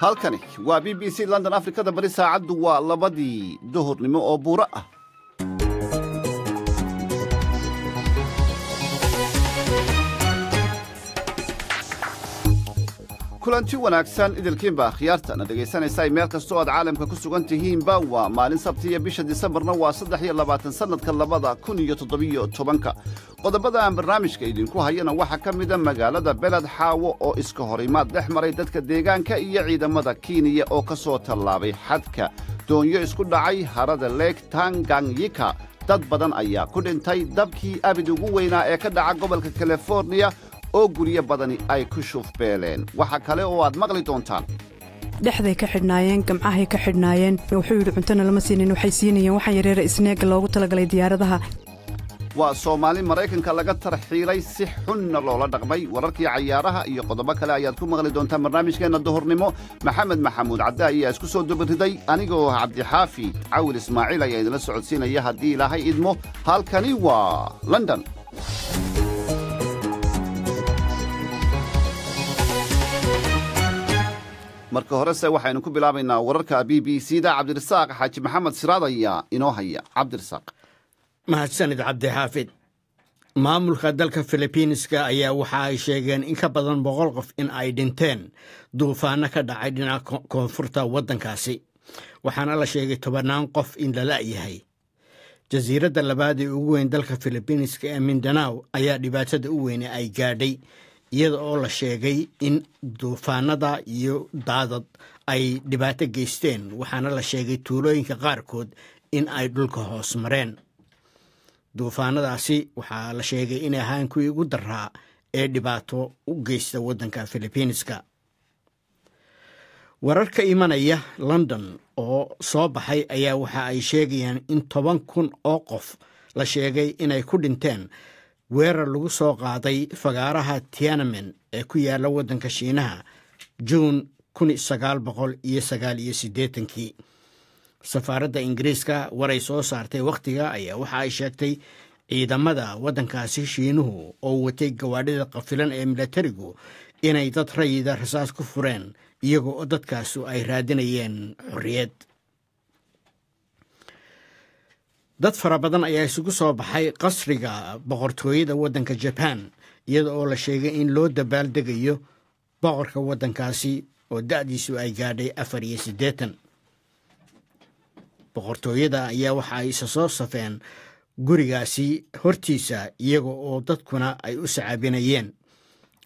halkani waa b b c london afrikada bari saacaddu waa labadii duhurnimo oo buuro ah kulanti wanaagsan idilkiinba khiyaartana dhegaysanaysa meel kastoo aad caalamka ku sugan tihiinba waa maalin sabtiya bisha disembarna waa saddex iyo labaatan sannadka labada kun iyo toddobiyo tobanka. Qodobada aan barnaamijka idinku hayana waxaa ka mida magaalada beled xaawo oo iska horimaad dhex maray dadka deegaanka iyo ciidamada kiniya oo ka soo tallaabay xadka. Doonyo isku dhacay harada leeg tanganyika. Dad badan ayaa ku dhintay dabkii abid ugu weynaa ee ka dhaca gobolka californiya oo guryo badani ay ku shufbeeleen waxa kale oo aad maqli doontaan. Dhexday ka xidhnaayeen gamcahay ka xidhnaayeen. Wuxuu yidhi cuntona lama siinin waxay siinayeen. Waxaan yareera isneega loogu talagalay diyaaradaha. Waa soomaali maraykanka laga tarxiilay si xunna loola dhaqmay. Wararkii cayaaraha iyo qodobo kale ayaad ku maqli doontaan barnaamijkeenna duhurnimo. Maxamed maxamuud cadde ayaa isku soo dubariday. Anigoo cabdixaafi cawil ismaaciil ayaa idinla socodsiinaya haddii ilaahay idmo. Halkani waa london marka horese waxaynu ku bilaabaynaa wararka b b c da cabdirasaaq xaaji maxamed siraad ayaa inoo haya. Cabdirasaaq mahadsanid cabdixaafid maamulka dalka filibiinska ayaa waxa ay sheegeen in ka badan boqol qof in ay dhinteen duufaano ka dhacay dhinaca koonfurta waddankaasi. Waxaana la sheegay tobannaan qof in la la'yahay. Jasiiradda labaad ee ugu weyn dalka filibiinska ee mindanaw ayaa dhibaatada u weyne ay gaadhay iyada oo la sheegay in duufaanada iyo daadad ay dhibaato geysteen waxaana la sheegay tuulooyinka qaarkood in ay dhulka hoos mareen. Duufaanadaasi waxaa la sheegay inay ahaan kuwii ugu daraa ee dhibaato u geysta waddanka filibiinska warar ka imanaya london oo soo baxay ayaa waxa ay sheegayaan in toban kun oo qof la sheegay inay ku dhinteen weerar lagu soo qaaday fagaaraha tianamen ee ku yaalla waddanka shiinaha juun kun sagaal boqol iyo sagaal iyo siddeetankii. Safaaradda ingiriiska waray soo saartay wakhtiga ayaa waxa ay sheegtay ciidamada waddankaasi shiinuhu oo watay gawaadhida qafilan ee milatarigu inay dad rayida rasaas ku fureen iyago oo dadkaasu ay raadinayeen xorriyad dad fara badan ayaa isugu soo baxay qasriga boqortooyada waddanka jabaan iyada oo la sheegay in loo dabaaldegayo boqorka waddankaasi oo da'diisu ay gaadhay afar iyo siddeetan. Boqortooyada ayaa waxa ay isa soo safeen gurigaasi hortiisa iyaga oo dadkuna ay u sacaabinayeen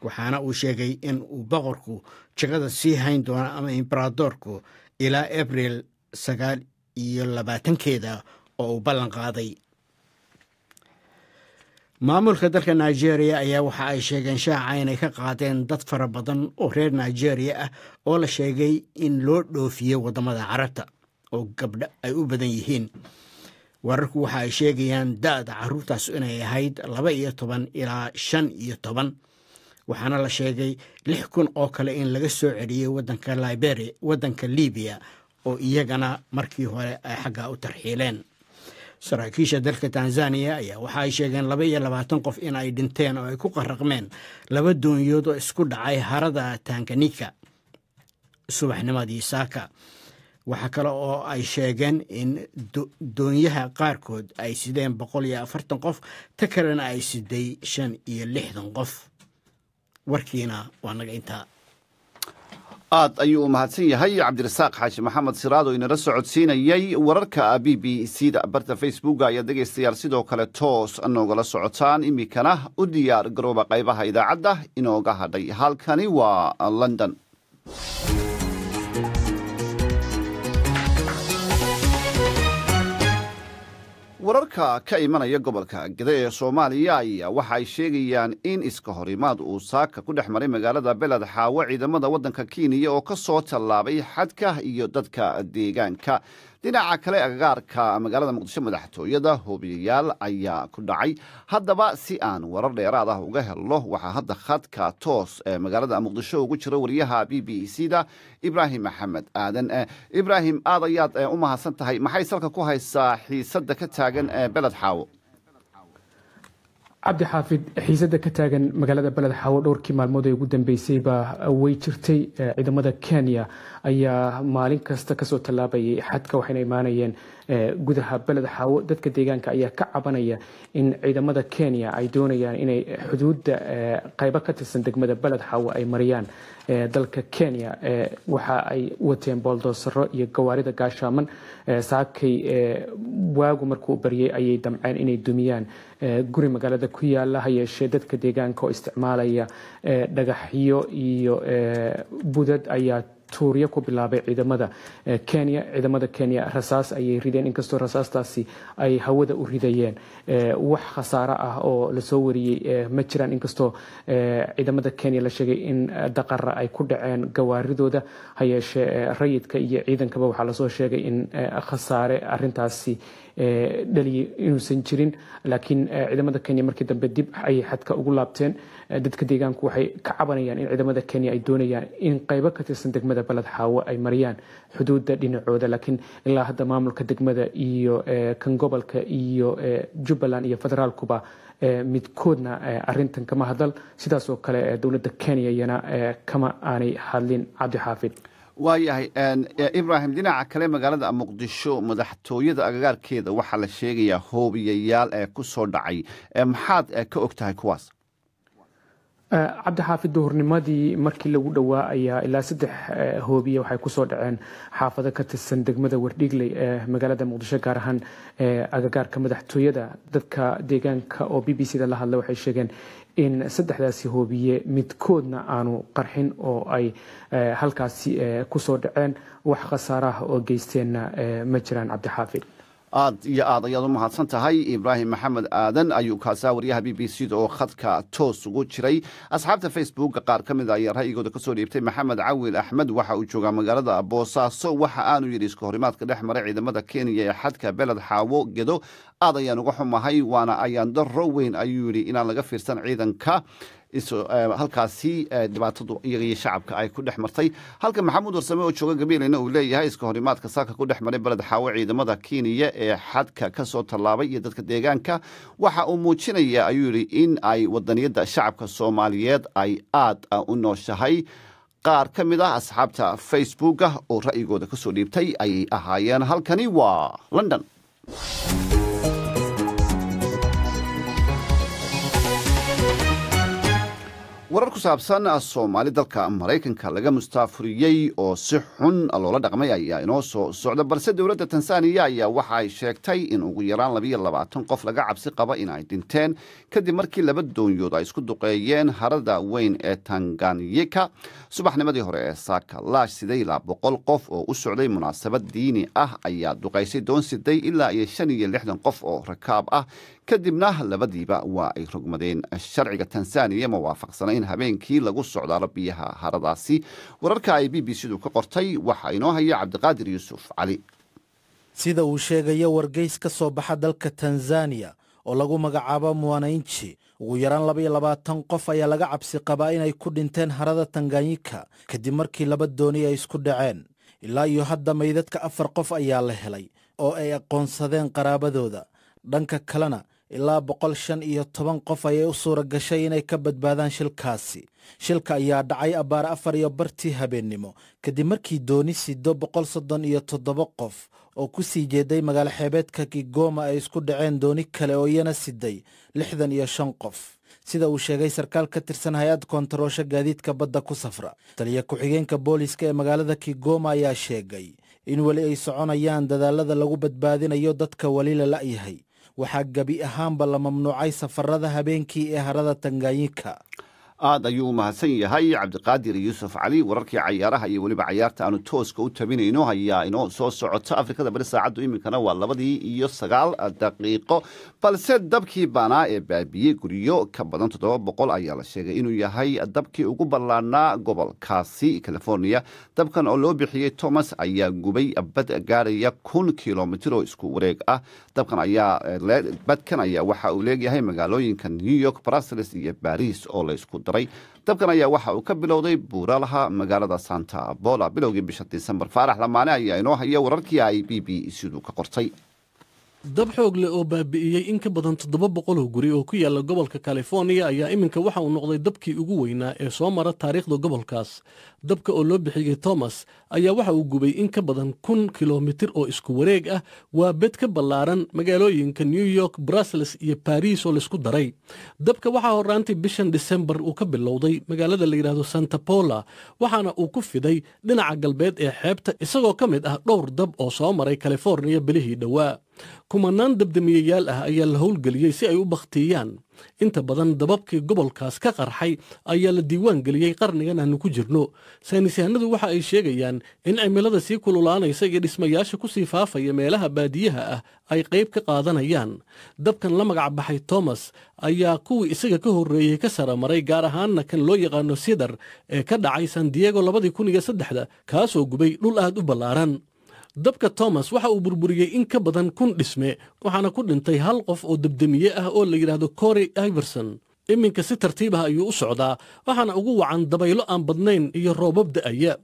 waxaana uu sheegay in uu boqorku jagada sii hayn doono ama imberadoorku ilaa abril sagaal iyo labaatankeeda oo uu ballan qaaday. Maamulka dalka nigeria ayaa waxa ay sheegeen shaaca inay ka qaadeen dad fara badan oo reer nigeria ah oo la sheegay in loo dhoofiyo waddamada carabta oo gabdho ay u badan yihiin. Wararku waxa ay sheegayaan da'da carruurtaas inay ahayd laba iyo toban ilaa shan iyo toban waxaana la sheegay lix kun oo kale in laga soo celiyey wadanka liberia waddanka libiya oo iyagana markii hore ay xaggaa u tarxiileen saraakiisha dalka tanzaniya ayaa waxa ay sheegeen laba iyo labaatan qof in ay dhinteen oo ay ku qaraqmeen laba doonyood oo isku dhacay harada tanganika subaxnimadii saaka waxaa kale oo ay sheegeen in doonyaha qaarkood ay sideen boqol iyo afartan qof ta kalena ay siday shan iyo lixdan qof. Warkiina waa naga intaa aad ayuu u mahadsan yahay. Cabdirasaaq xaaji maxamed siraad oo inala socodsiinayey wararka b b c da. Barta facebooka ayaa dhegaystayaal sidoo kale toos noogala socotaan. Iminkana u diyaar garooba qaybaha idaacadda inooga hadhay. Halkani waa london wararka ka imanaya gobolka gede ee soomaaliya ayaa waxa ay sheegayaan in iska horimaad uu saaka ku dhex maray magaalada beled xaawo ciidamada waddanka kenya oo ka soo tallaabay xadka iyo dadka deegaanka dhinaca kale agagaarka magaalada muqdisho madaxtooyada hoobiyayaal ayaa ku dhacay haddaba si aan warar dheeraad ah uga helno waxaa hadda khadka toos ee magaalada muqdisho ugu jira wariyaha b b c da ibraahim maxamed aadan. Ibraahim aad ayaad u mahadsan tahay maxay salka ku haysaa xiisadda ka taagan beled xaawo cabdi xaafid xiisadda ka taagan magaalada beled xaawo dhowrkii maalmood ee ugu dambeysayba way jirtay ciidamada kenya ayaa maalin kasta ka soo tallaabayay xadka waxayna imaanayeen gudaha beled xaawo dadka deegaanka ayaa ka cabanaya in ciidamada kenya ay doonayaan inay xuduudda qaybo ka tirsan degmada beled xaawo ay mariyaan dalka kenya waxa ay wateen booldoosaro iyo gawaarida gaashaaman saakay waagu markuu baryay ayay damceen inay dumiyaan. Guri magaalada ku yaalla ha yeeshee dadka deegaanka oo isticmaalaya dhagaxyo iyo budad ayaa tuuryo ku bilaabay ciidamada kenya ciidamada kenya. Rasaas ayay rideen inkastoo rasaastaasi ay hawada u ridayeen. Wax khasaaro ah oo la soo wariyey ma jiraan inkastoo ciidamada kenya la sheegay in daqara ay ku dhaceen gawaaridooda. Ha rayidka iyo ciidankaba waxaa la soo sheegay in khasaare arintaasi dhaliyay inuusan jirin. Laakiin ciidamada kenya markii dambe dib ayay xadka ugu laabteen. Dadka deegaanku waxay ka cabanayaan in ciidamada kenya ay doonayaan in qaybo ka tirsan degmada baled xaawo ay mariyaan xuduudda dhinacooda. Laakiin ilaa hadda maamulka degmada iyo kan gobolka iyo jubbaland iyo federaalkuba midkoodna arintan kama hadal. Sidaas oo kale dowladda kenya iyana kama aanay hadlin cabdi xaafid. Waayahay ibraahim dhinaca kale magaalada muqdisho madaxtooyada agagaarkeeda waxaa la sheegayaa hoobiyayaal ee ku soo dhacay. Maxaad ka og tahay kuwaas cabdi xaafid duhurnimadii markii lagu dhowaa ayaa ilaa saddex hoobiye waxay ku soo dhaceen xaafado ka tirsan degmada wardhiigley ee magaalada muqdisho gaar ahaan agagaarka madaxtooyada. Dadka deegaanka oo b b c da la hadla waxay sheegeen in saddexdaasi hoobiye midkoodna aanu qarxin oo ay halkaasi ku soo dhaceen. Wax khasaaraha oo geysteenna ma jiraan cabdixaafid aad iyo aad ayaad u mahadsan tahay. Ibraahim maxamed aadan ayuu kaasaa wariyaha b b c da oo khadka toos ugu jiray. Asxaabta facebooka qaar ka mid a ayaa ra'yigooda ka soo dhiibtay maxamed cawil axmed. Waxa uu joogaa magaalada boosaaso. Waxa aanu yidhi iska horimaadka dhex maray ciidamada kenya ee xadka beled xaawo gedo. Aad ayaan uga xumahay waana ayaan daro weyn ayuu yidhi inaan laga fiirsan ciidanka halkaasi dhibaatadu iyaga shacabka ay ku dhex martay. Halka maxamuud warsame oo jooga gabiileyna uu leeyahay iska horimaadka saaka ku dhex maray beled xaawo ciidamada kenya ee xadka ka soo tallaabay iyo dadka deegaanka. Waxa uu muujinaya ayuu yidhi in ay wadaniyadda shacabka soomaaliyeed ay aad u nooshahay. Qaar ka mid ah asxaabta facebooka oo ra'yigooda ka soo dhiibtay ayay ahaayeen. Halkani waa london warar ku saabsan soomaali dalka maraykanka laga mustaafuriyey oo si xun loola dhaqmay ayaa inoo soo socda balse dowladda tanzaniya ayaa waxa ay sheegtay in ugu yaraan labayo labaatan qof laga cabsi qaba in ay dhinteen kadib markii laba doonyood ay isku duqeeyeen harada weyn ee tanganyika. Subaxnimadii hore ee saaka laash siday ilaa boqol qof oo u socday munaasabad diini ah ayaa duqaysay doon siday ilaa iyo shan iyo lixdan qof oo rakaab ah kadibna labadiiba waa ay rogmadeen. Sharciga tanzaniya ma waafaqsana in habeenkii lagu socdaalo biyaha haradaasi. Wararka ay b b c du ka qortay waxaa inoo haya cabdiqaadir yuusuf cali sida uu sheegayo wargeys ka soo baxa dalka tanzaniya oo lagu magacaabo muwanainji ugu yaraan labaiyo labaatan qof ayaa laga cabsi qabaa inay ku dhinteen harada tanganyika kadib markii laba dooni ay isku dhaceen. Ilaa iyo hadda maydadka afar qof ayaa la helay oo ay aqoonsadeen qaraabadooda. Dhanka kalena ilaa boqol shan iyo toban qof ayay u suura gashay inay ka badbaadaan shilkaasi. Shilka ayaa dhacay abbaar afar iyo bartii habeennimo. Kadib markii dooni sido boqol soddon iyo toddoba qof oo ku sii jeeday magaalo xeebeedka kigoma ay isku dhaceen dooni kale oo iyana siday lixdan iyo shan qof. Sida uu sheegay sarkaal ka tirsan hay'ad koontaroosho gaadiidka badda ku safra. Taliya ku-xigeenka booliiska ee magaalada kigoma ayaa sheegay in weli ay soconayaan dadaallada lagu badbaadinayo dadka weli la la'yahay waxaa gebi ahaanba la mamnuucay safarada habeenkii ee harada tanganyika aad ayuu mahadsan yahay. Cabdiqaadir yuusuf cali wararkii cayaaraha iyo weliba cayaarta aanu tooska u tabinayno ayaa inoo soo socota afrikada bari saacaddu iminkana waa labadii iyo sagaal daqiiqo. Balse dabkii baanaa ee baabiyey guryo ka badan toddoba boqol ayaa la sheegay inuu yahay dabkii ugu ballaanaa gobolkaasi california. Dabkan oo loo bixiyey thomas ayaa gubay bad gaaraya kun kilomitir oo isku wareeg ah. Dabkan ayaa badkan ayaa waxa uu leegyahay magaalooyinka new york brussels iyo baris oo laysku daray dabkan ayaa waxa uu ka bilowday buuralaha magaalada santa bola bilowgii bisha disembar faarax lamaane ayaa inoo haya wararkii ay b b sidu ka qortay dab xoog leh oo baabi'iyey in ka badan toddoba boqoloo guri oo ku yaalla gobolka californiya ayaa iminka waxa uu noqday dabkii ugu weynaa ee soo mara taariikhda gobolkaas. Dabka oo loo bixiyey thomas ayaa waxa uu gubay in ka badan kun kilomitir oo isku wareeg ah waa bed ka ballaaran magaalooyinka new york brussels iyo baris oo laysku daray. Dabka waxaa horraantii bishan disembar uu ka bilowday magaalada la yidhaahdo santa pola waxaana uu ku fiday dhinaca galbeed ee xeebta isagoo ka mid ah dhowr dab oo soo maray californiya bilihii dhowaa kumanaan dabdamiyayaal ah ayaa la howlgeliyey si ay u bakhtiyaan inta badan dababkii gobolkaas ka qarxay ayaa la diiwaan geliyey qarnigan aanu ku jirno. Saynisyahanadu waxa ay sheegayaan in cimilada sii kululaanaysa iyo dhismayaasha ku sii faafaya meelaha baadiyaha ah ay qayb ka qaadanayaan. Dabkan la magac baxay thomas ayaa kuwii isaga ka horreeyey ka sara maray gaar ahaanna kan loo yaqaano sidar ee ka dhacay san diego labadii kun iyo saddexda kaasoo gubay dhul aad u ballaaran dabka thomas waxa uu burburiyey in ka badan kun dhisme waxaana ku dhintay hal qof oo debdemiye ah oo la yidhaahdo corey iverson. Iminka si tartiib ah ayuu u socdaa waxaana ugu wacan dabaylo aan badnayn iyo roobab da'aya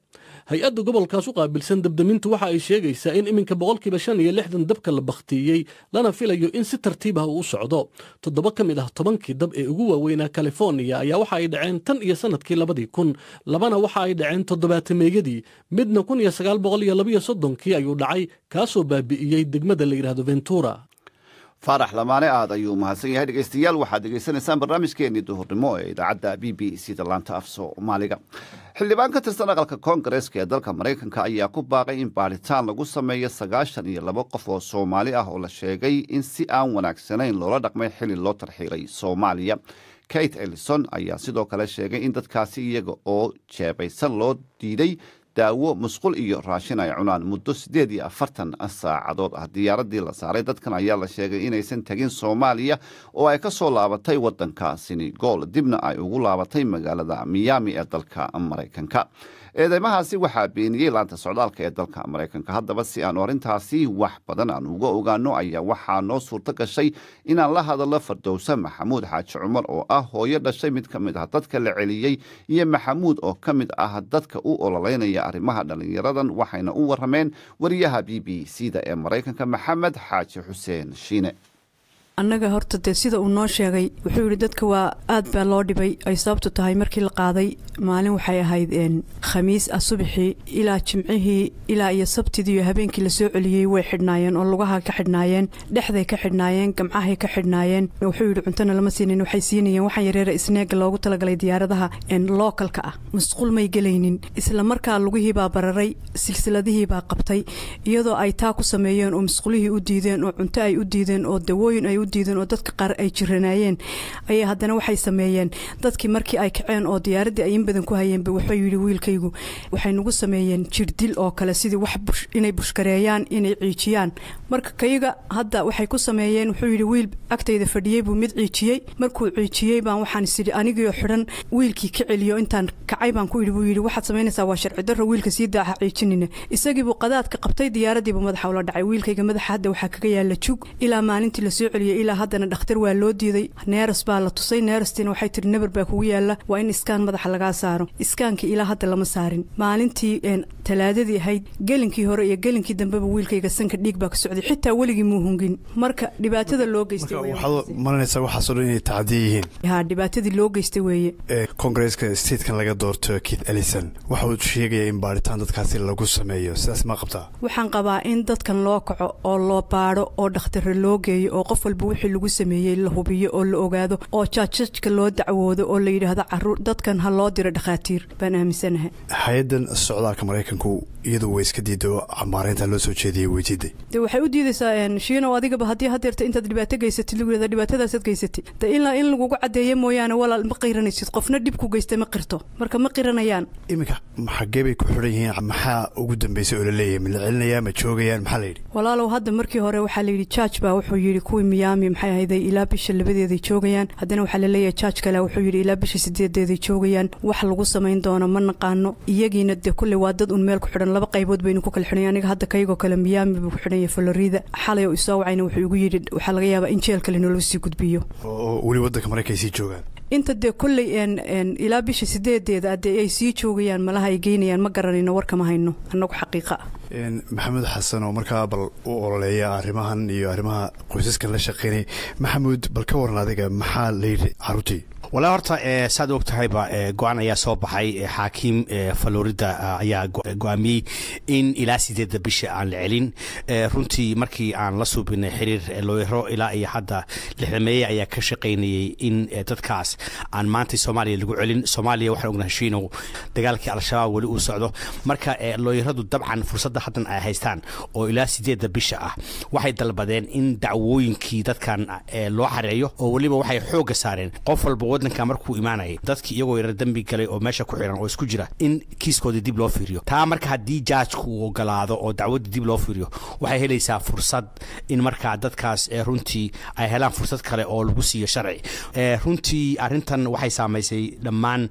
hay'adda gobolkaas u qaabilsan dabdamintu waxa ay sheegaysaa in iminka boqolkiiba shan iyo lixdan dabka la bakhtiiyey lana filayo in si tartiib ah uu u socdo. Toddoba ka mid ah tobankii dab ee ugu waaweynaa californiya ayaa waxa ay dhaceen tan iyo sannadkii labadii kun labana waxa ay dhaceen toddobaatameeyadii midna kun iyo sagaal boqol iyo labiyo soddonkii ayuu dhacay kaasoo baabi'iyey degmada la yidhaahdo ventura. Faarax lamaane aad ayuu mahadsan yahay. Dhegeystayaal waxaad degeysanaysaan barnaamijkeenii duhurnimo ee idaacadda b b c da laanta af soomaaliga xildhibaan ka tirsan aqalka koongareeska ee dalka maraykanka ayaa ku baaqay in baadhitaan lagu sameeyo sagaashan iyo laba qof oo soomaali ah oo la sheegay in si aan wanaagsanayn loola dhaqmay xili loo tarxiilay soomaaliya. Kate elison ayaa sidoo kale sheegay in dadkaasi iyaga oo jeebaysan loo diiday daawo musqul iyo raashin ay cunaan muddo siddeed iyo afartan saacadood. Ah diyaaradii la saaray dadkan ayaa la sheegay inaysan tegin soomaaliya oo ay ka soo laabatay waddanka senegal dibna ay ugu laabatay magaalada miyaami ee dalka maraykanka eedeymahaasi waxaa beeniyey laanta socdaalka ee dalka maraykanka. Haddaba si aanu arrintaasi wax badan aan uga ogaano ayaa waxaa noo suurto gashay inaan la hadallo fardowse maxamuud xaaji cumar oo ah hooyo dhashay mid ka mid ah dadka la celiyey iyo maxamuud oo ka mid ah dadka u ololeynaya arrimaha dhallinyaradan waxayna u warameen wariyaha b b c da ee maraykanka maxamed xaaji xuseen shiine annaga horta dee sida uu noo sheegay wuxuu yidhi dadka waa aad baa loo dhibay ay sababtu tahay markii la qaaday maalin waxay ahayd khamiis ah subaxii ilaa jimcihii ilaa iyo sabtidii iyo habeenkii la celiyey way xidhnaayeen oo lugaha ka xidhnaayeen dhexday ka xidhnaayeen gamcahay ka xidhnaayeen. Wuxuu yidhi cuntona lama siinin waxay siinayeen waxaan yareera isneega loogu talagalay diyaaradaha lookalka ah. Masquul may gelaynin. Isla markaa lugihiibaa bararay silsiladihiibaa qabtay iyadoo ay taa ku sameeyeen oo masquulihii u diideen oo cunto ay u diideen oo dawooyin ay u diideen oo dadka qaar ay jiranaayeen. Ayaa haddana waxay sameeyeen. Dadkii markii ay kaceen oo diyaaraddii ay in badan ku hayeenba wuxuu yidhi wiilkaygu waxay nagu sameeyeen jirdil oo kale sidii inay bushkareeyaan inay ciijiyaan. Marka kayaga hadda waxay ku sameeyeen wuxuu yidhi wiil agtayda fadhiyey buu mid ciijiyey. Markuu ciijiyey baan waxaan isidhi anigiioo xidhan wiilkii ka celiyo intaan kacay baan ku yidhi. Buu yidhi waxaad samaynaysaa waa sharci darro wiilka sii daaha ciijinina isagiibuu qadaadka qabtay diyaaraddiibu madaxa ula dhacay. Wiilkayga madaxa hadda waxaa kaga yaalla jug. Ilaa maalintii la soo celiyey ilaa haddana dhakhtar waa loo diiday. Neeras baa la tusay. Neerastiina waxay tihi nabar baa kugu yaalla. Waa in iskaan madaxa lagaa saaro. Iskaankii ilaa hadda lama saarin. Maalintii talaadadii ahayd gelinkii hore iyo gelinkii dambeba wiilkayga sanka dhiig baa ka socday. Xitaa weligii muu hungin marka dhibaatada loo geystay waxaad maranaysaa waxaasoo dhan inay tacdiya yihiin. Ha dhibaatadii loo geystay weeye. Koongareeska statekan laga doorto keith ellison. Waxa uu sheegaya in baaritaan dadkaasi lagu sameeyo. Sidaas ma qabtaa? Waxaan qabaa in dadkan loo kaco oo loo baadho oo dhakhtare loo geeyo oo qof walba walba wixii lagu sameeyey la hubiyo oo la ogaado oo jaajajka loo dacwoodo oo la yidhaahdo carruur dadkan ha loo diro dhakhaatiir. Baan aaminsanahay. Hay'addan socdaalka maraykanku iyadu way iska diido camaareynta loo soo jeediyay weydiiday de waxay u diidaysaa shiinow adigaba haddii hadeerta intaad dhibaato geysatid lagu yidhahda dhibaatadaasaad geysatid. De ilaa in lagugu caddeeyo mooyaane walaal ma qiranaysid qofna dhib ku geysta ma qirto. Marka ma qiranayaan. Iminka xaggee bay ku xidhan yihiin maxaa ugu dambeysay oo la leeyahay? Ma la celinayaa ma joogayaan maxaa la yidhi? Walaalow hadda markii hore waxaa layidhi jaaj baa wuxuu yidhi kuwii miyaami maxay ahayday ilaa bisha labadeeday joogayaan. Haddana waxaa la leeyahay jaaj kale wuxuu yidhi ilaa bisha sideedeeday joogayaan wax lagu samayn doono ma naqaano. Iyagiina dee kulley waa dad un meel ku xidhan laba qaybood baynu ku kala xidhan aniga hadda kaygoo kale miyaami buu ku xidhan yahay florida xalay oo isoo wacayna wuxuu igu yidhi waxaa laga yaabaa in jeel kale nolou sii gudbiyo. Oo weli waddanka maraykan ay sii joogaan inta dee kolley ilaa bisha sideedeeda dee ay sii joogayaan malaha ay geynayaan ma garanayno warkama hayno. Annagu xaqiiqa. Ah maxamuud xasan oo markaa bal u ololeeya arrimahan iyo arrimaha qoysaskan la shaqeynay. Maxamuud bal ka waran adiga maxaa la yidhi caruurtii walaa horta saad og tahayba go'aan ayaa soo baxay xaakiim falorida ayaa go'aamiyey in ilaa sideedda bisha aan la celin. Runtii markii aan la suubinay xiriir looyaro ilaa iyo hadda lixdameeye ayaa ka shaqaynayey in dadkaas aan maanta soomaaliya lagu celin. Soomaaliya waxaan ognahay dagaalkii al-shabaab weli uu socdo. Marka looyaradu dabcan fursadda haddan ay haystaan oo ilaa sideedda bisha ah waxay dalbadeen in dacwooyinkii dadkan loo xareeyo oo weliba waxay xoogga saareen. Qof walba wadanka markuu imaanayay dadkii iyagoo yara dembi galay oo meesha ku xiran oo isku jira in kiiskoodii dib loo fiiriyo. Taa marka haddii jaajku uu ogolaado oo dacwaddii dib loo fiiriyo waxay helaysaa fursad in markaa dadkaas runtii ay helaan fursad kale oo lagu siiyo sharci. Runtii arrintan waxay saamaysay dhammaan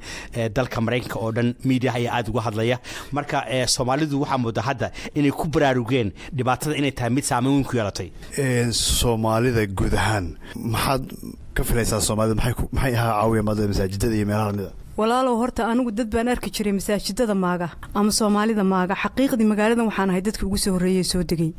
dalka maraykanka oo dhan miidiyaha ayaa aada uga hadlaya. Marka soomaalidu waxaa moodaa hadda inay ku baraarugeen dhibaatada inay tahay mid saameyn weyn ku yeelatay. Soomaalida guud ahaan maxaad ka filaysaa soomaalida maxay ahaa caawiya maadada masaajidada iyo meelaha lamida walaalow horta anigu dad baan arki jiray masaajidada maaga ama soomaalida maaga. Xaqiiqdii magaaladan waxaan ahay dadkii ugu soo horreeyey soo degay.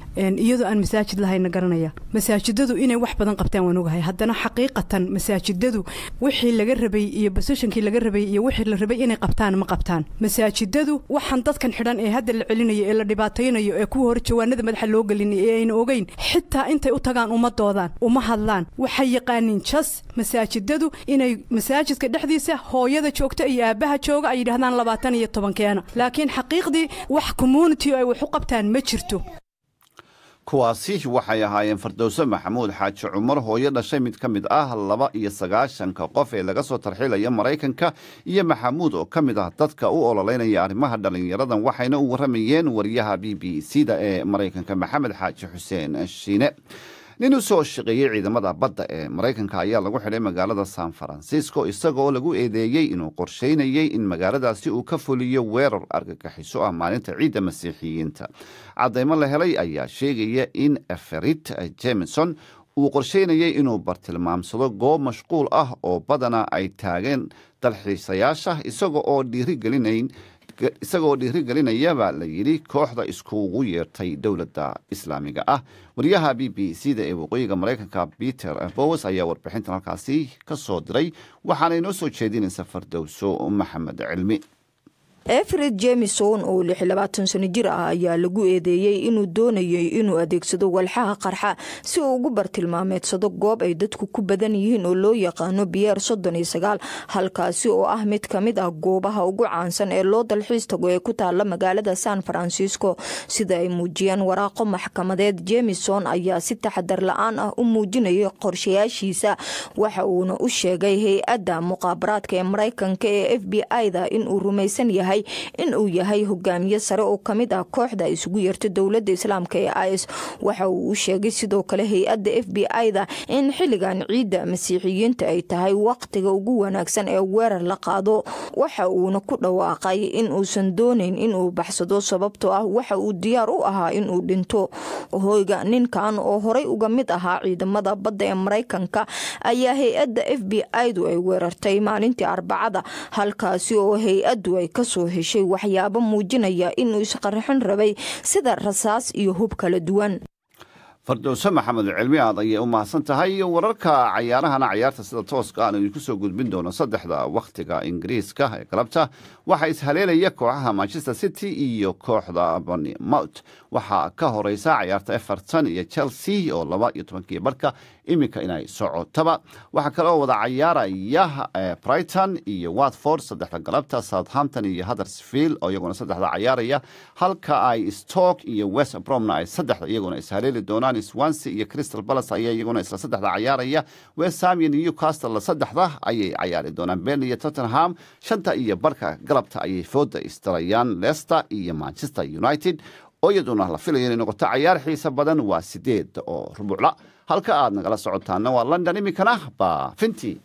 Iyadoo aan masaajid lahayna garanaya. Masaajidadu inay wax badan qabtaan waan ogahay. Haddana xaqiiqatan masaajidadu wixii laga rabay iyo basoshankii laga rabay iyo wixii la rabay inay qabtaan ma qabtaan. Masaajidadu waxaan dadkan xidhan ee hadda la celinayo ee la dhibaataynayo ee kuwa hore jawaanada madaxa loo gelinay ee ayna ogeyn xitaa intay u tagaan uma doodaan uma hadlaan. Waxay yaqaaniin jas masaajidadu inay masaajidka dhexdiisa hooyada joogta iyo aabbaha jooga ay yidhahdaan labaatan iyo tobankeena. Laakiin xaqiiqdii wax community ay wax u qabtaan ma jirto. Kuwaasi waxay ahaayeen fardowse maxamuud xaaji cumar hooyo dhashay mid ka mid ah laba iyo sagaashanka qof ee laga soo tarxilaya maraykanka iyo maxamuud oo ka mid ah dadka u ololeynaya arrimaha dhallinyaradan waxayna u warramayeen wariyaha b b c da ee maraykanka maxamed xaaji xuseen shiine nin u soo shaqeeyey ciidamada badda ee maraykanka ayaa lagu xidhay magaalada san francisco isagoo lagu eedeeyey inuu qorsheynayey in magaaladaasi uu ka fuliyo weerar argagaxiso ah maalinta ciidda masiixiyiinta. Caddaymo la helay ayaa sheegaya in ferit jameson uu qorsheynayey inuu bartilmaamsado goob mashquul ah oo badana ay taageen dalxiisayaasha isaga oo dhiirigelinayn isagoo dhiirigelinaya baa la yidhi kooxda iskugu yeertay dowladda islaamiga ah. Wariyaha b b c da ee waqooyiga maraykanka peter bows ayaa warbixintan halkaasi ka soo diray. Waxaana inoo soo jeedinaysa fardowso maxamed cilmi efred jemison oo lix labaatan sano jir ah ayaa lagu eedeeyey inuu doonayay inuu adeegsado walxaha qarxa si uu ugu bartilmaameedsado goob ay dadku ku badan yihiin oo loo yaqaano biyeer soddon iyo sagaal halkaasi oo ah mid ka mid ah goobaha ugu caansan ee loo dalxiis tago ee ku taala magaalada san francisco. Sida ay muujiyeen waraaqo maxkamadeed jemison ayaa si taxadar la'aan ah u muujinayay qorshayaashiisa. Waxa uuna u sheegay hay'adda muqaabaraadka ee maraykanka ee f b i-da inuu rumaysan yahay in uu yahay hogaamiye sare oo ka mid ah kooxda isugu yeerta dowladda islaamka ee is. Waxa uu u sheegay sidoo kale hay'adda f b i-da in xilligan ciidda masiixiyiinta ay tahay waqtiga ugu wanaagsan ee weerar la qaado. Waxa uuna ku dhawaaqay in uusan doonayn inuu baxsado sababtoo ah waxa uu diyaar u ahaa inuu dhinto. Hoyga ninkan oo horay uga mid ahaa ciidamada badda ee maraykanka ayaa hay'adda f b i-du ay weerartay maalintii arbacada halkaasi oo hay'addu ay ka soo heshay waxyaabo muujinaya inuu isqarxin rabay sida rasaas iyo hub kala duwan. Fardowse maxamed cilmi aad ayay u mahadsan tahay wararka cayaarahana cayaarta sida tooska aan idinku soo gudbin doono saddexda wakhtiga ingiriiska ee galabta. Waxaa ishaleelaya kooxaha manchester city iyo kooxda bonimount waxaa ka horeysa cayaarta everton iyo chelsea oo laba iyo tobankii barhka iminka inay socotaba waxaa kaloo wada cayaaraya brighton iyo watford saddexda galabta southampton iyo huddersfield oo iyaguna saddexda cayaaraya. Halka ay stoke iyo west bromna ay saddexda iyaguna ishaleeli doonaan. Swansea iyo crystal palace ayaa iyaguna isla saddexda cayaaraya. West ham iyo newcastle saddexda ayay cayaari doonaan. Ben iyo tottenham shanta iyo barka galabta ayay fooda istarayaan leicester iyo manchester united oo iyaduna la filaya inay noqoto. Cayaar xiisa badan waa sideed oo rubuucla halka aad nagala socotaana waa london iminkana baafintii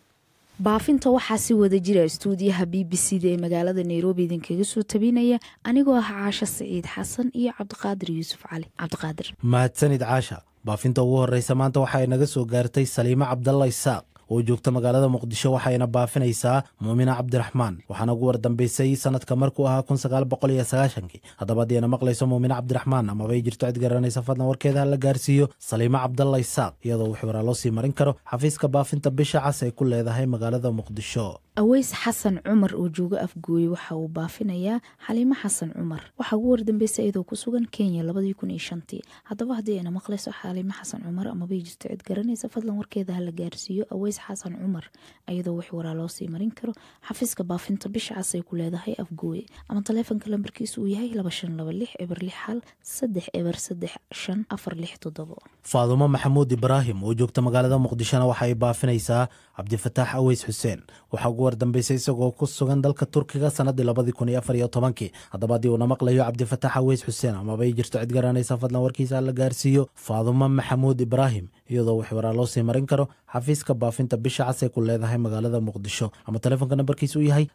baafinta waxaa si wada jira istuudiyaha b b c da ee magaalada nairobi idinkaga soo tabinaya anigoo ah caasho siciid xasan iyo cabdiqaadir yuusuf cali cabdiqaadir. Mahadsanid caasha. Baafinta ugu horreysa maanta waxay naga soo gaartay saliime cabdalla isaaq oo joogta magaalada muqdisho waxayna baafinaysaa muumina cabdiraxmaan. Waxaana ugu wardambeysay sanadka markuu ahaa kun sagaal boqol iyo sagaashankii haddaba haddiina maqlayso muumina cabdiraxmaan amabay jirto cid garanaysa fadlan warkeeda ha la gaarsiiyo saliime cabdalla isaaq iyadoo wix waraa loo sii marin karo xafiiska baafinta bisha cas ay ku leedahay magaalada muqdisho. Aweys xasan cumar oo jooga afgooye waxa uu baafinayaa xaliimo xasan cumar. Waxaa ugu wardambeysay iyadoo ku sugan kenya labadii kun iyo shantii. Haddaba haddii ayna maqlayso xaliimo xasan cumar amabay jirto cid garanaysa fadlan warkeeda ha la gaarsiiyo aweys xasan cumar iyadoo wix waraa loo sii marin karo. Xafiiska baafinta bisha cas ay ku leedahay afgooye ama taleefonka lambarkiisa uu yahay laba shan laba lix eber lix hal saddex eber saddex shan afar lix toddobo. Faadumo maxamuud ibraahim oo joogta magaalada muqdishona waxa ay baafinaysaa cabdifataax aweys xuseen waxaa ugu wardambeysay isagoo ku sugan dalka turkiga sanadii labadii kun iyo afar iyo tobankii. Haddaba haddii uuna maqlayo cabdifataax aweys xuseen amabay jirto cid garanaysa fadlan warkiisa la gaarsiiyo faadumo maxamuud ibraahim iyadoo wix waraa sii marin karo xafiiska baafinta bisha cas ay ku leedahay magaalada muqdisho. Ama taleefonka nambarkiisa uu yahay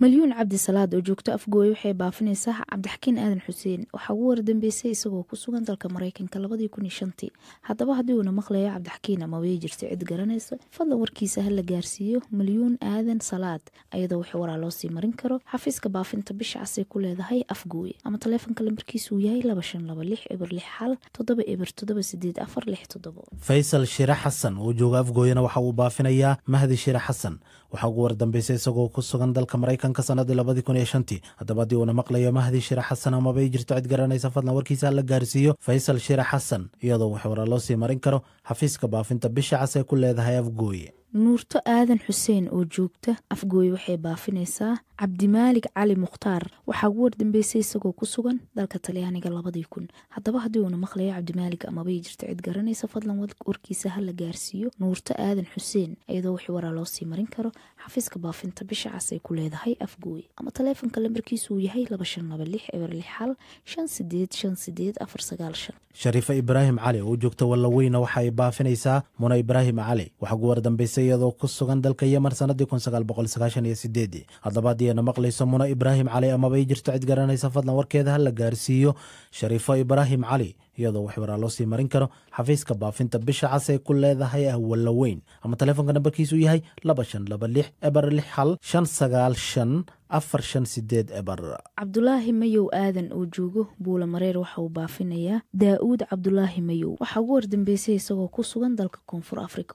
malyuun cabdisalaad oo joogto afgooye waxay baafinaysaa cabdixakiin aadan xuseen. Waxaa ugu wardambeysay isagoo ku sugan dalka maraykanka labadii kun iyo shantii. Haddaba haddii uuna maqlayo cabdixakiin amabay jirto cid garanaysa fadlan warkiisa ha gaarsiiyo malyuun aadan salaad iyadoo wix waraa loo sii marin karo. Xafiiska baafinta bisha cas ay ku leedahay afgooye ama taleefonka lambarkiisa uu yahay laba shan laba lix eber lix hal toddoba eber toddoba sideed afar lix toddobo. Faysal shire xasan oo jooga afgooyana waxa uu baafinayaa mahdi shire xasan. Waxaa ugu wardambeysay isagoo ku sugan dalka maraykanka sanadii labadii kun iyo shantii haddaba haddii uuna maqlayo mahdi shire xasan amabay jirto cid garanaysa fadlan warkiisa ha gaarsiiyo. Faysal shire xasan iyadoo wax waraa loo sii marin karo xafiiska baafinta bisha cas ee ku leedahay afgooye nuurto aadan xuseen oo joogta afgooye waxay baafinaysaa cabdimaalig cali mukhtaar. Waxaa ugu wardambeysay isagoo ku sugan dalka talyaaniga labadii kun. Haddaba haddii uuna maqlayo cabdimaalig amabay jirto cid garanaysa fadlan warkiisa ha la gaarsiiyo. Nuurto aadan xuseen iyadoo wix waraa loo sii marin karo xafiiska baafinta bisha cas ay ku leedahay afgooye. Ama taleefonka lambarkiisa uu yahay shariife ibraahim cali oo joogta wallaweyna waxa ay baafinaysaa muna ibraahim cali. Waxaa ugu wardambeysay iyadoo ku sugan dalka yemen sanadii haddaba haddii maqlayso muna ibraahim cali amabay jirto cid garanaysa fadlan warkeeda ha la gaarsiiyo. Shariifo ibraahim cali iyadoo wax waraa loo sii marin karo. Xafiiska baafinta bisha cas ee ku leedahay ah wallaweyn ama taleefonka nambarkiisu yahay laba shan laba lix eber lix hal shan sagaal shan afar shan sideed eber. Cabdulaahi mayow aadan oo joogo buula mareer waxa uu baafinayaa daa-uud cabdulaahi mayow. Waxaa ugu wardambeysay isagoo ku sugan dalka koonfur afrika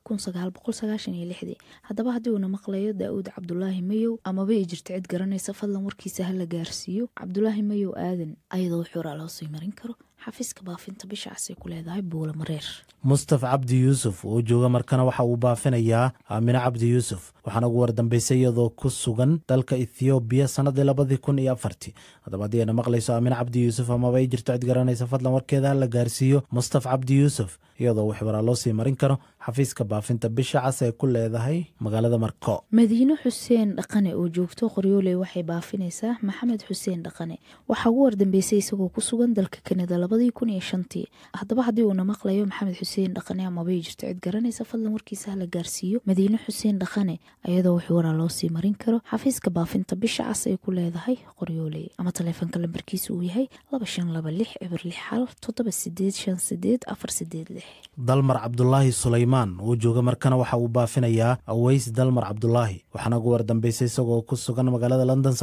haddaba haddii uuna maqlayo daa-uud cabdulaahi mayow amaba ay jirto cid garanaysa fadlan warkiisa ha la gaarsiiyo. Cabdulaahi mayow aadan ayadoo wax waraa loo sii marin karo xafiiska baafinta bisha cas ay ku leedahay buula mareer. Mustafa cabdi yuusuf oo jooga markana waxa uu baafinayaa aamine cabdi yuusuf waxaana ugu wardambeysay iyadoo ku sugan dalka ethoobiya sanadii labadii kun iyo afartii. Haddaba haddii ayna maqlayso aamine cabdi yuusuf amaba ay jirto cid garanaysa fadlan warkeeda ha la gaarsiiyo. Mustafa cabdi yuusuf iyadoo wax waraa loo sii marin karo. Xafiiska baafinta bisha cas ee ku leedahay magaalada marko. Madiino xuseen dhaqane oo joogto qoryooley waxay baafinaysaa maxamed xuseen dhaqane. Waxaa ugu wardambeysay isagoo ku sugan dalka kanada labadii kun iyo shantii haddaba haddii uuna maqlayo maxamed xuseen dhaqane amabay jirto cid garanaysa fadlan warkiisa ha la gaarsiiyo. Madiino xuseen dhaqane iyadoo wax waraa loo sii marin karo. Xafiiska baafinta bisha cas ay ku leedahay qoryooley ama taleefonka lambarkiisa uu yahay laba shan laba lix eber lix hal toddoba sideed shan sideed afar sideed lix dalmar cabdulaahi sulaymaan oo jooga markana waxa uu baafinayaa aweys dalmar cabdulaahi waxaana ugu wardambeysay isagoo ku sugan magaalada london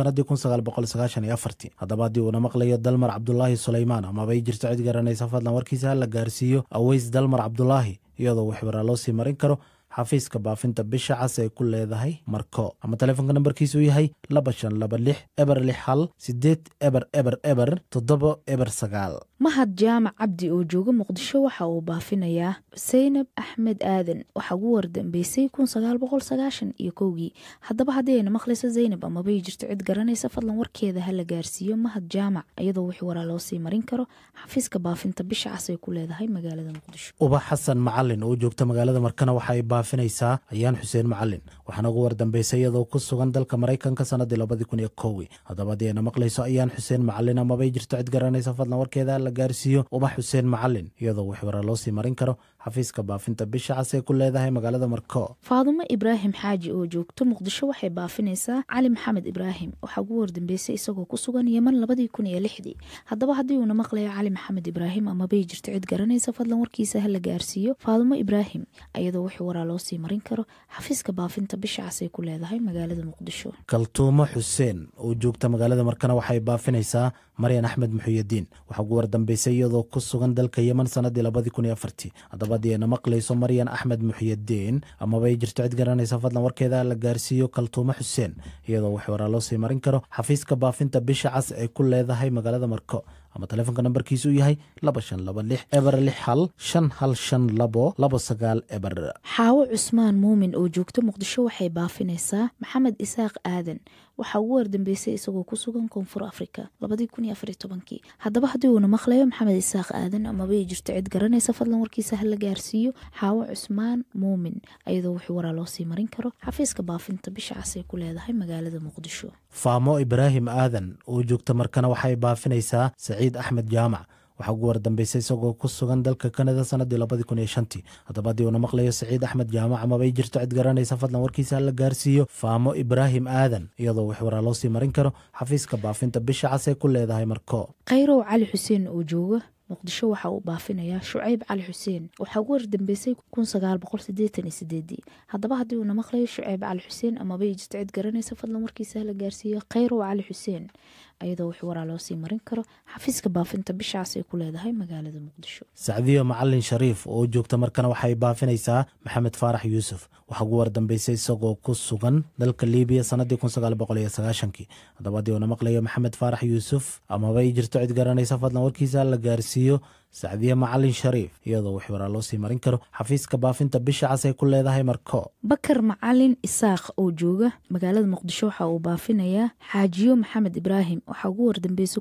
afartii haddaba haddii uuna maqlayo dalmar cabdulaahi sulaymaan amabay jirto cid garanaysa fadlan warkiisa ha la gaarsiiyo aweys dalmar cabdulaahi iyadoo wax waraa loo sii marin karo xafiiska baafinta bisha cas ee ku leedahay marko ama taleefonka nambarkiisu yahay laba shan laba lix eber lix hal sideed eber eber eber toddoba eber sagaal. Mahad jaamac cabdi oo jooga muqdisho waxa uu baafinayaa saynab axmed aadan waxaa ugu wardambeysay kun sagaal boqol sagaashan iyo kowgii haddaba haddii ayna maqlayso zaynab amabay jirto cid garanaysa fadlan warkeeda ha la gaarsiiyo mahad jaamac iyadoo wixii waraa loo sii marin karo xafiiska baafinta bisha cas ay ku leedahay magaalada muqdisho. Ubax xasan macalin oo joogta magaalada markana waxa ay baafinaysaa ayaan xuseen macalin. Waxaana ugu wardambeysay iyadoo ku sugan dalka maraykanka sanadii labadii kun iyo kowgii haddaba haddii ayna maqlayso ayaan xuseen macalin amabay jirto cid garanaysa fadlan warkeeda la gaarsiiyo. Ubax xuseen macalin iyadoo wixii waraa loo sii marin karo. Xafiiska baafinta bisha cas ee ku leedahay magaalada marko faadumo ibraahim xaaji oo joogto muqdisho waxay baafinaysaa cali maxamed ibraahim. Waxaa ugu wardambeysay isagoo ku sugan yeman labadii kun iyo lixdii. Haddaba haddii uuna maqlayo cali maxamed ibraahim amabay jirto cid garanaysa fadlan warkiisa ha gaarsiiyo faadumo ibraahim iyadoo wixii waraa loo sii marin karo. Xafiiska baafinta bisha cas ay ku leedahay magaalada muqdisho. Kaltuumo xuseen oo joogta magaalada markana waxay baafinaysaa maryan axmed muxuyadiin waxaa ugu wardambeysay iyadoo ku sugan dalka yeman sanadii labadii kun iyo afartii haddaba haddii maqlayso maryan axmed muxuyadiin amabay jirto cid garanaysa fadlan warkeeda la gaarsiiyo kaltuumo xuseen iyadoo wax waraa loo sii marin karo. Xafiiska baafinta bisha cas ay ku leedahay magaalada marko ama taleefonka nambarkiisu yahay laba shan laba lix eber lix hal shan hal shan labo labo sagaal eber. Xaawo cusmaan muumin oo joogto muqdisho waxay baafinaysaa maxamed isaaq aadan waxaa ugu wardambeysay isagoo ku sugan koonfur afrika labadii kun iyo afariyo tobankii. Haddaba haddii uuna maqlayo maxamed isaaq aadan amabay jirto cid garanaysa fadlan warkiisa ha la gaarsiiyo xaawo cusmaan muumin iyadoo wixii waraa loo sii marin karo. Xafiiska baafinta bisha cas ay ku leedahay magaalada muqdisho. Faamo ibraahim aadan oo joogta markana waxay baafinaysaa saciid axmed jaamac waxaa ugu wardambeysay isagoo ku sugan dalka kanada sanadii labadii kun iyo shantii haddaba haddii uuna maqlayo saciid axmed jaamac amabay jirto cid garanaysa fadlan warkiisa ha la gaarsiiyo faamo ibraahim aadan iyadoo wix waraa sii marin karo xafiiska baafinta bisha cas ee ku leedahay marko khayrow cali xuseen oo jooga muqdisho waxa uu baafinayaa shucayb cali xuseen waxaa ugu wardambeysay haddaba haddii uuna maqlayo shucayb cali xuseen amabay jirto cid garanaysa fadlan warkiisa ha la gaarsiiyo khayrow cali xuseen iyadoo wix waraa loo sii marin karo. Xafiiska baafinta bishaas ay ku leedahay magaalada muqdisho. Sacdiyo macalin shariif oo joogta markana waxay baafinaysaa maxamed faarax yuusuf. Waxaa ugu wardambeysay isagoo ku sugan dalka libiya sanadii sagaashankii. Haddaba haddii uuna maqlayo maxamed faarax yuusuf amaba ay jirto cid garanaysa fadlan warkiisa la gaarsiiyo sacdiye macalin shariif iyadoo wix waraa loo sii marin karo xafiiska baafinta bisha cas ay ku leedahay marko bakar macalin isaaq oo jooga magaalada muqdisho waxa uu baafinayaa xaajiyo maxamed ibraahim waxaa ugu wardambeysay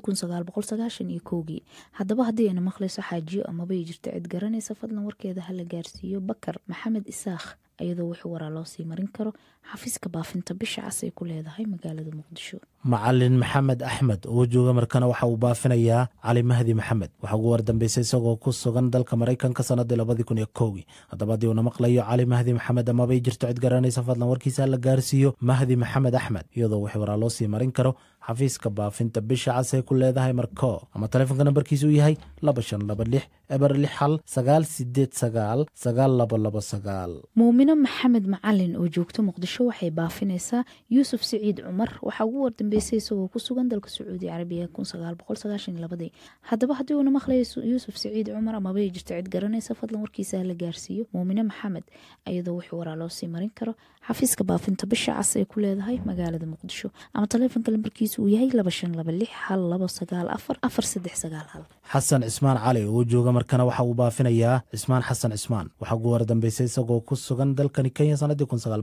kowgii haddaba haddii ayna maqlayso xaajiyo amabay jirto cid garanaysa fadlan warkeeda ha la gaarsiiyo. Bakar maxamed isaaq iyadoo wix waraa loo sii marin karo. Xafiiska baafinta bisha cas ay ku leedahay magaalada muqdisho. Macalin maxamed axmed oo jooga markana waxa uu baafinayaa cali mahdi maxamed. Waxaa ugu wardambeysay isagoo ku sugan dalka maraykanka sanadii labadii kun iyo kowgii haddaba haddii uuna maqlayo cali mahdi maxamed amabay jirto cid garanaysa fadlan warkiisa la gaarsiiyo mahdi maxamed axmed iyadoo wix waraa loo sii marin karo xafiiska baafinta bisha cas ay ku leedahay marko ama taleefonka nambarkiisu uu yahay laba shan laba lix eber lix hal sagaal sideed sagaal sagaal labo labo sagaal. Muumino maxamed macalin oo joogto muqdisho waxay baafinaysaa yuusuf siciid cumar. Waxaa ugu wardambeysay isagoo ku sugan dalka sacuudi carabiya haddaba haddii uuna maqlayo yuusuf siciid cumar amabay jirto cid garanaysa fadlan warkiisa ha gaarsiiyo muumino maxamed iyadoo wix waraa loo sii marin karo xafiiska baafinta bisha cas ay ku leedahay magaalada muqdisho. Ama taleefonka lambarkiisa uu yahay laba laba hal labo sagaal afar afar saddex xasan cismaan cali oo jooga markana waxa uu baafinayaa. Cismaan xasan cismaan waxaa ugu wardambeysay isagoo ku sugan dalkani kenya sanadii kun sagaal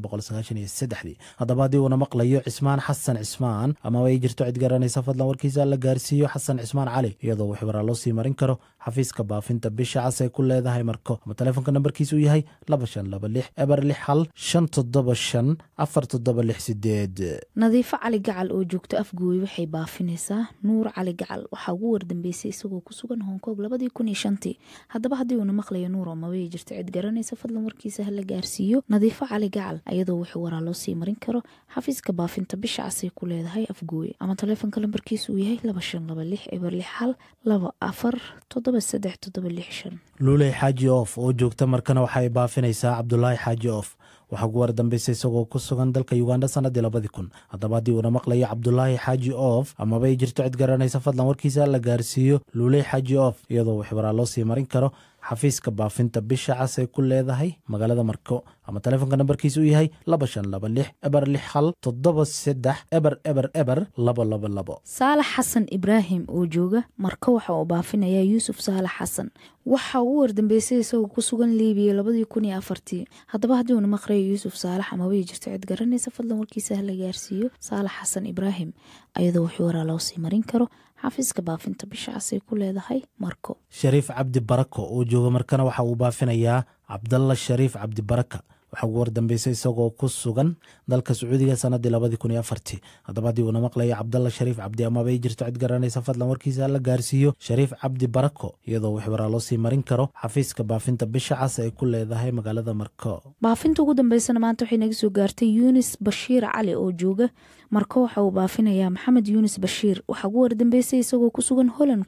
iyo saddexdii. Haddaba haddii uuna maqlayo cismaan xasan cismaan amaba ay jirto cid garanaysa fadlan warkiisa la gaarsiiyo xasan cismaan cali iyadoo wix waraa loo sii marin karo xafiiska baafinta bisha cas ay ku leedahay marko ama taleefonka nambarkiisa uu yahay laba shan laba lix eber lix hal shan toddoba shan afar toddoba lix sideed nadiifo cali oo joogto afgooy waxay baafinaysaa nuur cali gacal. Waxaa ugu wardambeysay isagoo ku sugan hong kong labadii kun iyo shantii. Haddaba haddii uuna maqlayo nuur amabay jirto cid garanaysa fadlan warkiisa ha la gaarsiiyo. Nadiifo cali gacal iyadoo wix waraa loo sii marin karo xafiiska baafinta bisha casay ku leedahay afgooye. Ama taleefonka lambarkiisa uu yahay laba shan laba lix eber lix hal laba afar toddoba saddex toddoba lix shan. Luuley xaaji oof oo joogta markana waxay baafinaysaa cabdulaahi xaaji oof. Waxaa ugu wardambeysay isagoo ku sugan dalka uganda sanadii labadii kun. Haddaba haddii uuna maqlayo cabdulaahi xaaji oof amaba ay jirto cid garanaysa fadlan warkiisa la gaarsiiyo luuley xaaji oof iyadoo wix waraa loo sii marin karo xafiiska baafinta bisha cas ku leedahay magaalada marko. Ama telefoonka nambarkiisa uu yahay laba shan laba lix eber lix hal toddoba saddex eber eber eber labo labo labo saalax xasan ibraahim oo jooga marka waxa uu baafinayaa yuusuf saalax xasan. Waxa uu wardambeysay isagoo ku sugan liibiya labadii kun iyo afartii haddaba haddii uuna maqrayo yuusuf saalax amaba ay jirto cid garanaysa fadlan warkiisa hala gaarsiiyo. Saalax xasan ibraahim ayadoo wixii waraa loo sii marin karo xafiiska baafinta bisha casay ku leedahay marko shariif cabdi barako oo jooga markana waxa uu baafinayaa cabdalla shariif cabdi baraka. Waxaa ugu wardambeysay isagoo ku sugan dalka sacuudiga sanadii labadii kun iyo afartii haddaba haddii uuna maqlayo cabdalla shariif cabdi amaba ay jirto cid garanaysa fadlan warkiisa la gaarsiiyo. Shariif cabdi barako iyadoo wix waraa loo sii marin karo xafiiska baafinta bisha cas ay ku leedahay magaalada marko baafinta ugu dambeysana maanta waxay naga soo gaartay yuunis bashiir cali oo jooga marko waxa uu baafinayaa maxamed yuunis bashiir waxaa ugu wardambeysay isagoo ku sugan holand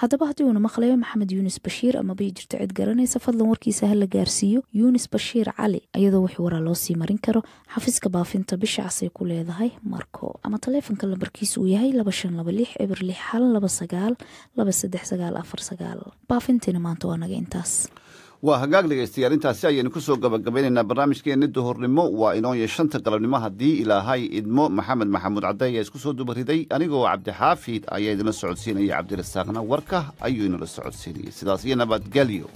haddaba haddii uuna maqlayo maxamed yuunis bashiir amaba jirto cid garanaysa fadlan warkiisa hala gaarsiiyo. Yuunis bashiir cali iyadoo wix waraa loo sii marin karo. Xafiiska baafinta bisha casay ku leedahay marko. Ama taleefonka lambarkiisa uu yahay lix eber lix intaas waa hagaag dhegaystayaal intaasi ayaynu ku soo gabagabeynaynaa barnaamijkeenni duhurnimo. Waa inoo iyo shanta galabnimo haddii ilaahay idmo maxamed maxamuud cadde ayaa isku soo dubariday. Anigoo cabdixaafid ayaa idinla socodsiinaya cabdirasaaqna. Warka ayuu inala socodsiinayay. Sidaas iyo nabadgelyo